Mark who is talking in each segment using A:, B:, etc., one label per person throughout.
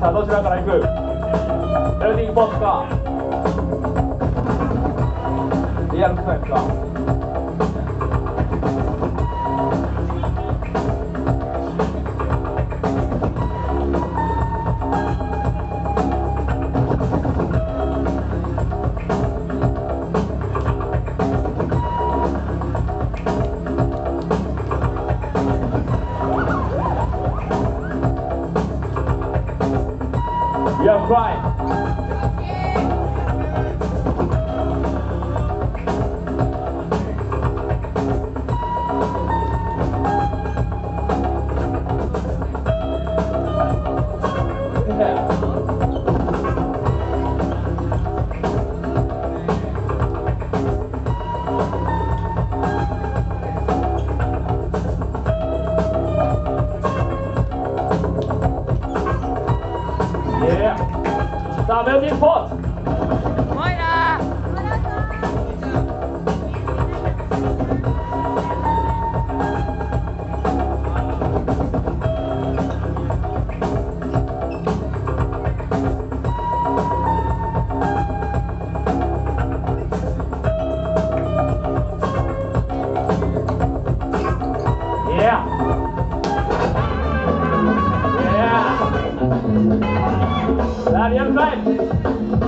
A: さあどちらから行く？ベルディングボックか？リアル
B: 臭いですか？
A: You're right. Tá, meu de foto. Ariel Baez.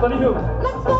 A: Tá, tô no jogo.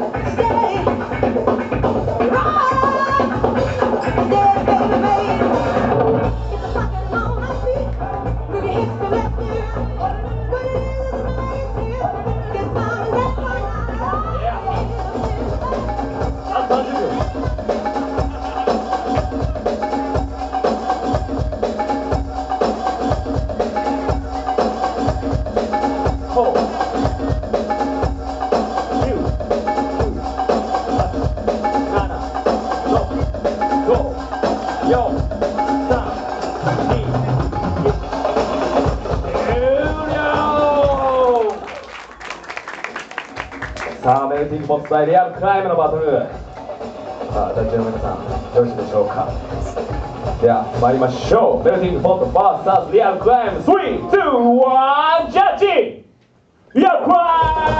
A: レーティングポット対リアルクライムのバトル。さあジャッジの皆さんよろしいでしょうか。では参りましょう。ベルティングポット VS リアルクライム321ジャッジリアルクライム